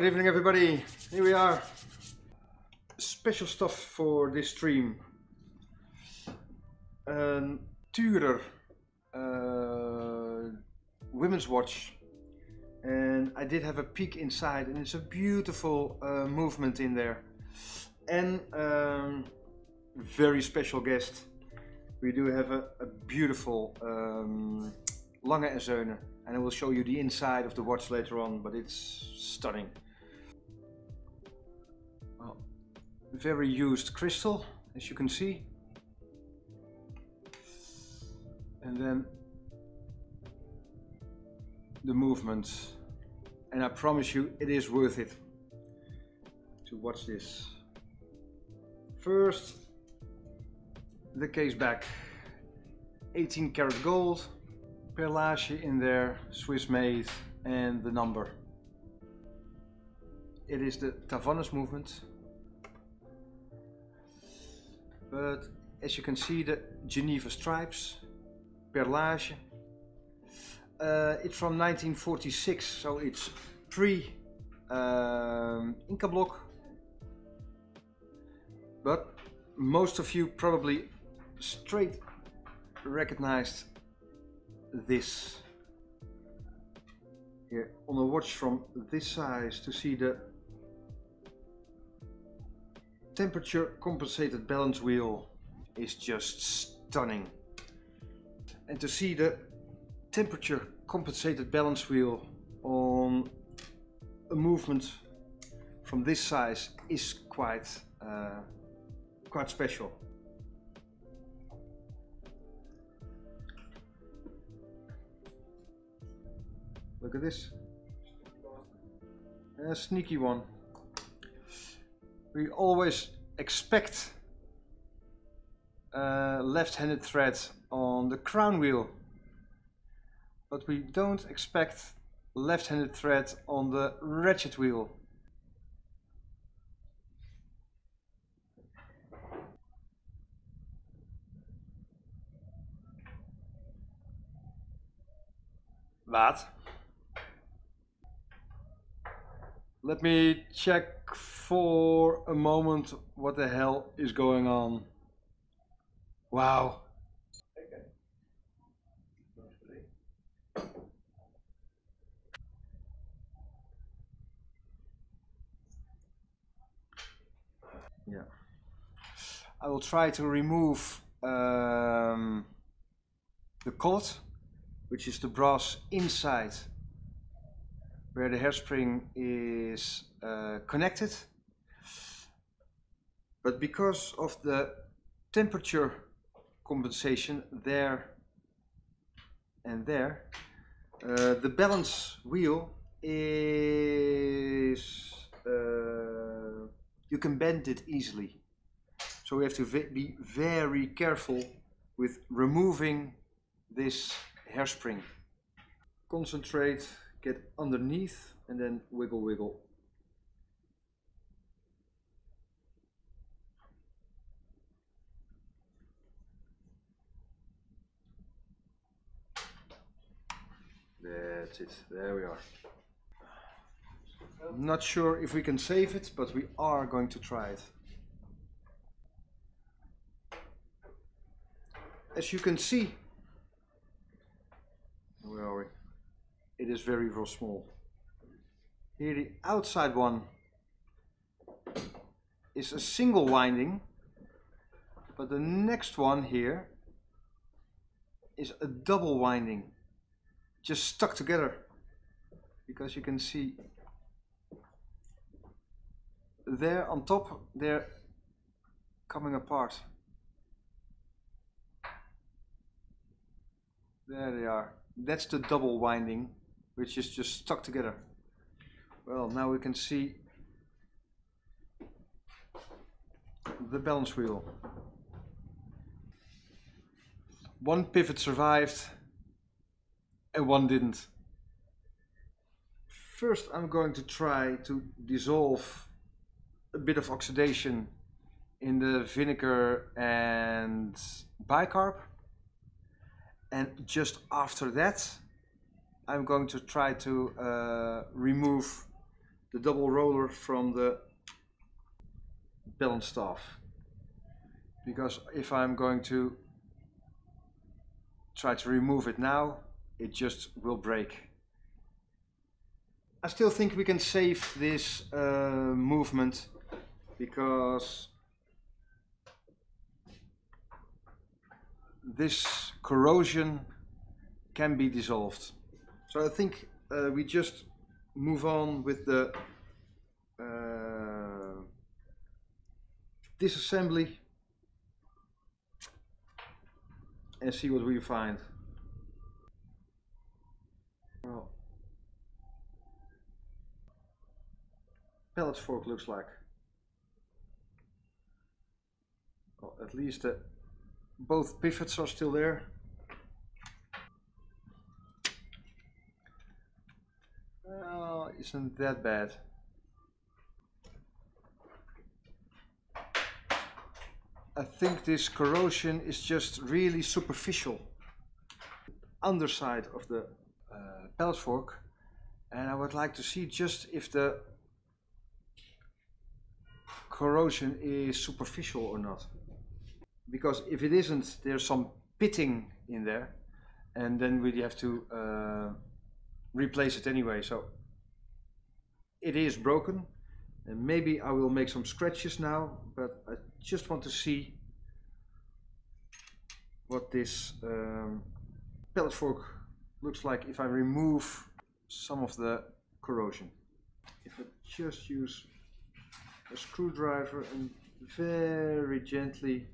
Good evening everybody. Here we are. Special stuff for this stream. Een Turer uh, women's watch. And I did have a peek inside and it's a beautiful uh, movement in there. And um, very special guest. We do have a, a beautiful um, Lange en Söhne and I will show you the inside of the watch later on, but it's stunning. Very used crystal, as you can see. And then the movement. And I promise you, it is worth it to watch this. First, the case back. 18 karat gold, perlage in there, Swiss made, and the number. It is the Tavannes movement. But as you can see, the Geneva stripes, perlage. Uh, it's from 1946, so it's pre um, Incabloc. But most of you probably straight recognized this here on a watch from this size to see the temperature compensated balance wheel is just stunning and to see the temperature compensated balance wheel on a movement from this size is quite uh, quite special Look at this. A sneaky one. We always expect left-handed thread on the crown wheel, but we don't expect left-handed thread on the ratchet wheel. Wat? Let me check for a moment what the hell is going on. Wow. Yeah. I will try to remove um, the collet, which is the brass inside where the hairspring is uh, connected. But because of the temperature compensation there and there, uh, the balance wheel is, uh, you can bend it easily. So we have to be very careful with removing this hairspring. Concentrate get underneath and then wiggle wiggle. That's it, there we are. Not sure if we can save it, but we are going to try it. As you can see, where are we? It is very, very small. Here the outside one is a single winding, but the next one here is a double winding, just stuck together, because you can see there on top, they're coming apart. There they are. That's the double winding which is just stuck together. Well, now we can see the balance wheel. One pivot survived and one didn't. First I'm going to try to dissolve a bit of oxidation in the vinegar and bicarb and just after that I'm going to try to uh, remove the double roller from the balance staff. Because if I'm going to try to remove it now, it just will break. I still think we can save this uh, movement because this corrosion can be dissolved. So I think uh, we just move on with the uh, disassembly and see what we find. Well, pallet fork looks like. Well, at least uh, both pivots are still there. Well, isn't that bad. I think this corrosion is just really superficial. Underside of the uh, pallet fork and I would like to see just if the corrosion is superficial or not. Because if it isn't, there's some pitting in there and then we have to uh, replace it anyway. So it is broken and maybe I will make some scratches now, but I just want to see what this um, pallet fork looks like if I remove some of the corrosion. If I just use a screwdriver and very gently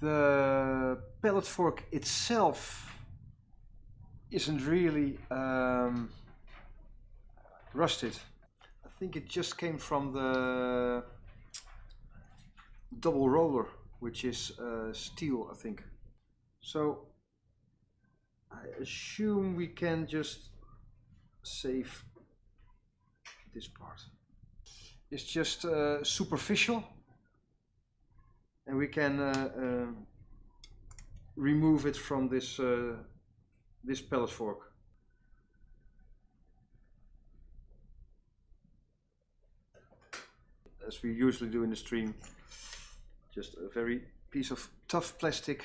the pallet fork itself isn't really um, rusted. I think it just came from the double roller, which is uh, steel, I think. So I assume we can just save this part. It's just uh, superficial and we can uh, uh, remove it from this uh, this pallet fork. As we usually do in the stream, just a very piece of tough plastic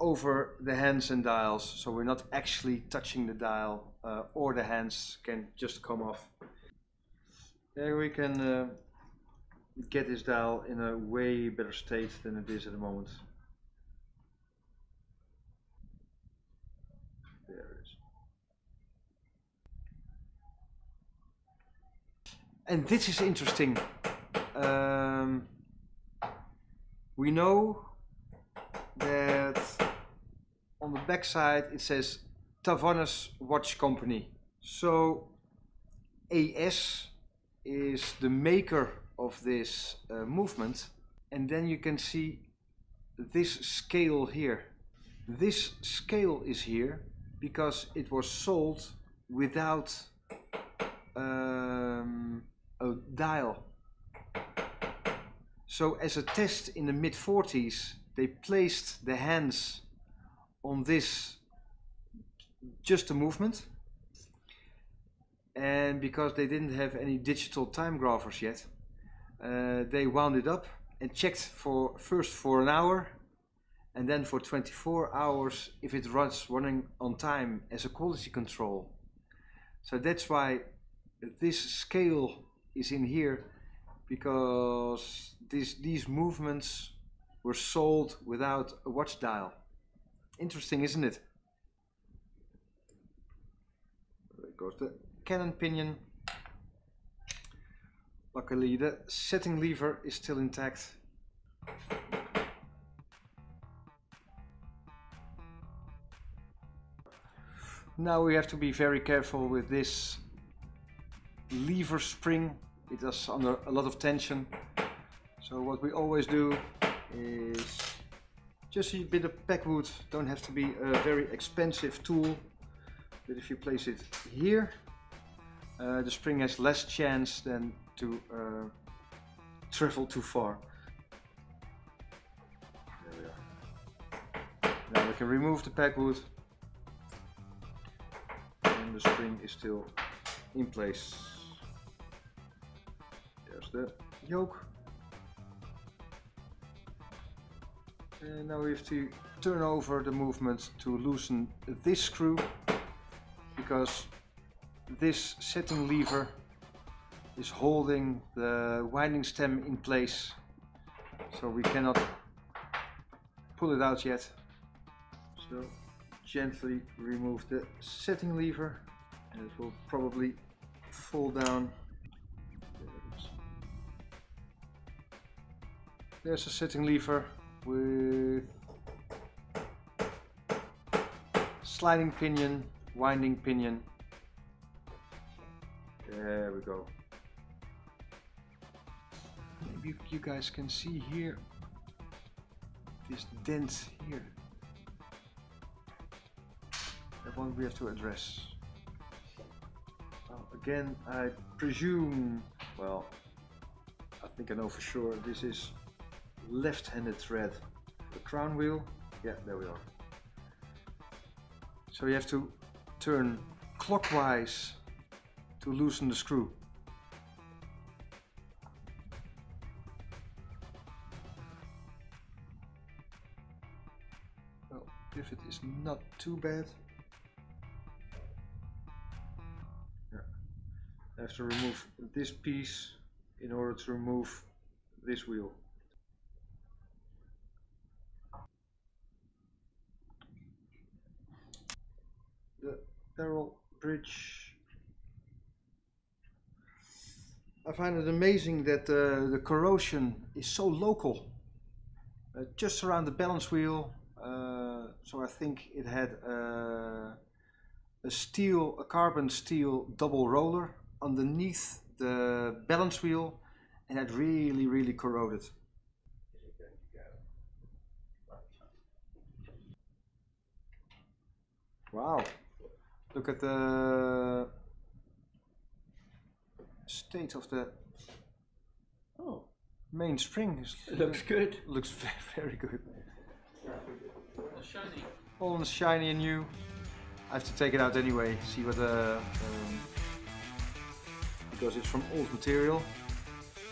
over the hands and dials so we're not actually touching the dial uh, or the hands can just come off. There we can uh, get this dial in a way better state than it is at the moment. There it is. And this is interesting. Um, we know that on the back side it says Tavannes Watch Company. So AS is the maker of this uh, movement and then you can see this scale here. This scale is here because it was sold without um, a dial. So as a test in the mid 40s they placed the hands on this just a movement and because they didn't have any digital time graphers yet uh, they wound it up and checked for first for an hour and then for 24 hours if it runs running on time as a quality control so that's why this scale is in here because this, these movements were sold without a watch dial. Interesting isn't it? There goes. The cannon pinion. Luckily the setting lever is still intact. Now we have to be very careful with this lever spring. It under a lot of tension. So what we always do is just a bit of pegwood. Don't have to be a very expensive tool. But if you place it here, uh, the spring has less chance than to uh, travel too far. There we are. Now we can remove the pegwood and the spring is still in place. The yoke. And now we have to turn over the movement to loosen this screw because this setting lever is holding the winding stem in place so we cannot pull it out yet so gently remove the setting lever and it will probably fall down there's a setting lever with sliding pinion winding pinion. There we go. Maybe you guys can see here this dent here that one we have to address. Well, again I presume well I think I know for sure this is left-handed thread the crown wheel yeah there we are so you have to turn clockwise to loosen the screw if it is not too bad. Yeah. I have to remove this piece in order to remove this wheel. Barrel bridge. I find it amazing that uh, the corrosion is so local. Uh, just around the balance wheel, uh, so I think it had a, a steel, a carbon steel double roller underneath the balance wheel and it really, really corroded. Wow, look at the state of the Oh, main spring. it looks good. Looks very, very good. shiny. all shiny and new. I have to take it out anyway, see what the um, because it's from old material.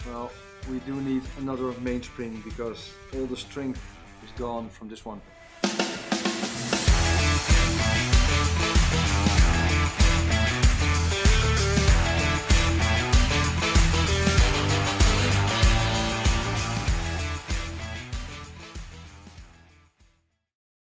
Well, we do need another mainspring because all the strength is gone from this one.